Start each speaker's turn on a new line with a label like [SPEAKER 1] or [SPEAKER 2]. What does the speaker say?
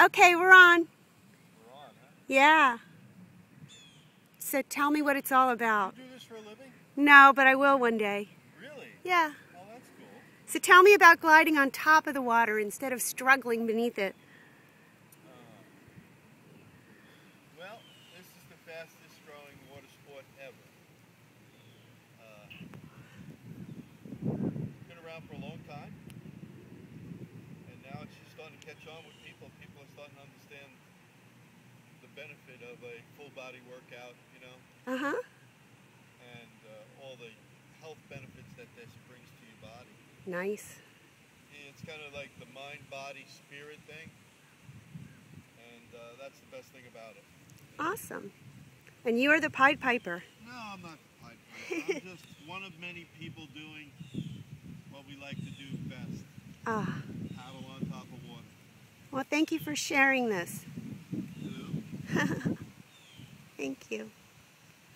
[SPEAKER 1] Okay, we're on.
[SPEAKER 2] We're on, huh?
[SPEAKER 1] Yeah. So tell me what it's all about.
[SPEAKER 2] You do this for a living?
[SPEAKER 1] No, but I will one day.
[SPEAKER 2] Really?
[SPEAKER 1] Yeah.
[SPEAKER 2] Oh, that's cool.
[SPEAKER 1] So tell me about gliding on top of the water instead of struggling beneath it.
[SPEAKER 2] Well, this is the fastest growing water sport ever. Uh, been around for a long time, and now it's just starting to catch on with people. People starting to understand the benefit of a full body workout, you know,
[SPEAKER 1] Uh huh.
[SPEAKER 2] and uh, all the health benefits that this brings to your body.
[SPEAKER 1] Nice.
[SPEAKER 2] It's kind of like the mind, body, spirit thing, and uh, that's the best thing about it.
[SPEAKER 1] Awesome. And you are the Pied Piper.
[SPEAKER 2] No, I'm not the Pied Piper. I'm just one of many people doing what we like to do best
[SPEAKER 1] Ah.
[SPEAKER 2] paddle on top of water.
[SPEAKER 1] Well, thank you for sharing this. Thank you.